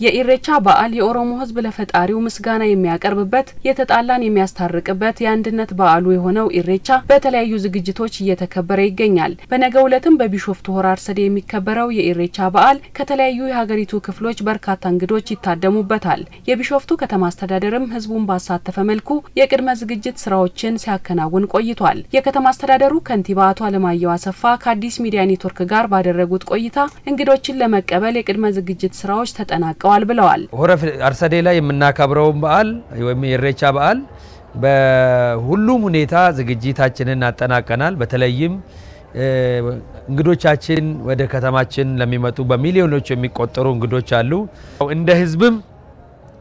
የኢሬቻ በዓል የኦሮሞ ሕዝብ ለፈጣሪው ምስጋና የሚያቀርብበት የተጣላን የሚያስታርቅበት የአንድነት በዓሉ የሆነው ኢሬቻ በተለያዩ ዝግጅቶች እየተከበረ ይገኛል። በነገው ዕለትም በቢሾፍቱ ሆራ አርሰዴ የሚከበረው የኢሬቻ በዓል ከተለያዩ የሀገሪቱ ክፍሎች በርካታ እንግዶች ይታደሙበታል። የቢሾፍቱ ከተማ አስተዳደርም ሕዝቡን ባሳተፈ መልኩ የቅድመ ዝግጅት ስራዎችን ሲያከናውን ቆይቷል። የከተማ አስተዳደሩ ከንቲባ አቶ አለማየሁ አሰፋ ከአዲስ ሚዲያ ኔትወርክ ጋር ባደረጉት ቆይታ እንግዶችን ለመቀበል የቅድመ ዝግጅት ስራዎች ተጠናቀዋል ተጠናቀዋል ብለዋል። ሆረ አርሰዴ ላይ የምናከብረውን በዓል ወይም የኢሬቻ በዓል በሁሉም ሁኔታ ዝግጅታችንን አጠናቀናል። በተለይም እንግዶቻችን ወደ ከተማችን ለሚመጡ በሚሊዮኖች የሚቆጠሩ እንግዶች አሉ። እንደ ህዝብም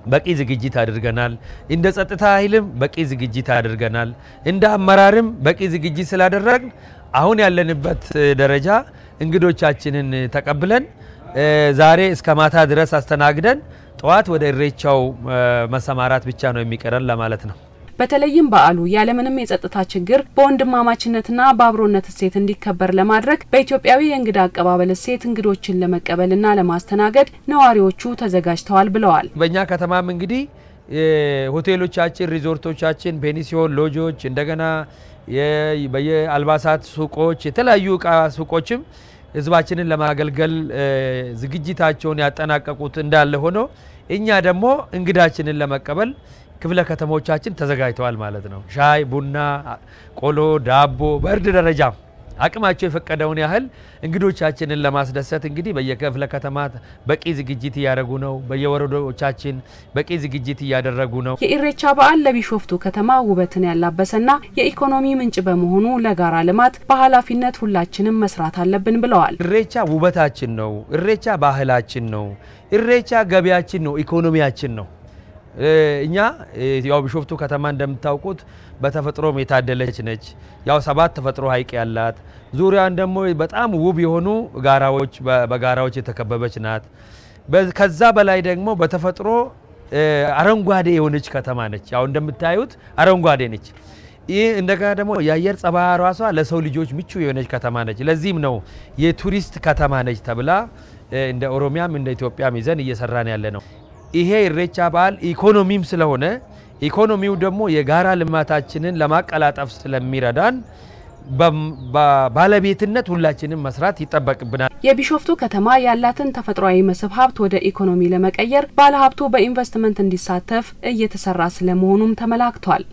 በቂ ዝግጅት አድርገናል። እንደ ጸጥታ ኃይልም በቂ ዝግጅት አድርገናል። እንደ አመራርም በቂ ዝግጅት ስላደረግን አሁን ያለንበት ደረጃ እንግዶቻችንን ተቀብለን ዛሬ እስከ ማታ ድረስ አስተናግደን ጠዋት ወደ ኢሬቻው መሰማራት ብቻ ነው የሚቀረን ለማለት ነው። በተለይም በዓሉ ያለምንም የጸጥታ ችግር በወንድማማችነትና በአብሮነት እሴት እንዲከበር ለማድረግ በኢትዮጵያዊ የእንግዳ አቀባበል እሴት እንግዶችን ለመቀበልና ለማስተናገድ ነዋሪዎቹ ተዘጋጅተዋል ብለዋል። በእኛ ከተማም እንግዲህ ሆቴሎቻችን፣ ሪዞርቶቻችን፣ ፔኒሲዮን ሎጆች፣ እንደገና በየአልባሳት ሱቆች፣ የተለያዩ እቃ ሱቆችም ህዝባችንን ለማገልገል ዝግጅታቸውን ያጠናቀቁት እንዳለ ሆኖ እኛ ደግሞ እንግዳችንን ለመቀበል ክፍለ ከተሞቻችን ተዘጋጅተዋል ማለት ነው። ሻይ፣ ቡና፣ ቆሎ፣ ዳቦ በእርድ ደረጃ አቅማቸው የፈቀደውን ያህል እንግዶቻችንን ለማስደሰት እንግዲህ በየክፍለ ከተማ በቂ ዝግጅት እያደረጉ ነው። በየወረዳዎቻችን በቂ ዝግጅት እያደረጉ ነው። የኢሬቻ በዓል ለቢሾፍቱ ከተማ ውበትን ያላበሰና የኢኮኖሚ ምንጭ በመሆኑ ለጋራ ልማት በኃላፊነት ሁላችንም መስራት አለብን ብለዋል። ኢሬቻ ውበታችን ነው። ኢሬቻ ባህላችን ነው። ኢሬቻ ገቢያችን ነው፣ ኢኮኖሚያችን ነው። እኛ ያው ቢሾፍቱ ከተማ እንደምታውቁት በተፈጥሮም የታደለች ነች። ያው ሰባት ተፈጥሮ ሐይቅ ያላት ዙሪያን ደግሞ በጣም ውብ የሆኑ ጋራዎች በጋራዎች የተከበበች ናት። ከዛ በላይ ደግሞ በተፈጥሮ አረንጓዴ የሆነች ከተማ ነች። ያው እንደምታዩት አረንጓዴ ነች። ይህ እንደገና ደግሞ የአየር ጸባይ ራሷ ለሰው ልጆች ምቹ የሆነች ከተማ ነች። ለዚህም ነው የቱሪስት ከተማ ነች ተብላ እንደ ኦሮሚያም እንደ ኢትዮጵያም ይዘን እየሰራን ያለ ነው። ይሄ ኢሬቻ በዓል ኢኮኖሚም ስለሆነ ኢኮኖሚው ደግሞ የጋራ ልማታችንን ለማቀላጠፍ ስለሚረዳን ባለቤትነት ሁላችንም መስራት ይጠበቅብናል። የቢሾፍቱ ከተማ ያላትን ተፈጥሯዊ መስህብ ሀብት ወደ ኢኮኖሚ ለመቀየር ባለሀብቱ በኢንቨስትመንት እንዲሳተፍ እየተሰራ ስለመሆኑም ተመላክቷል።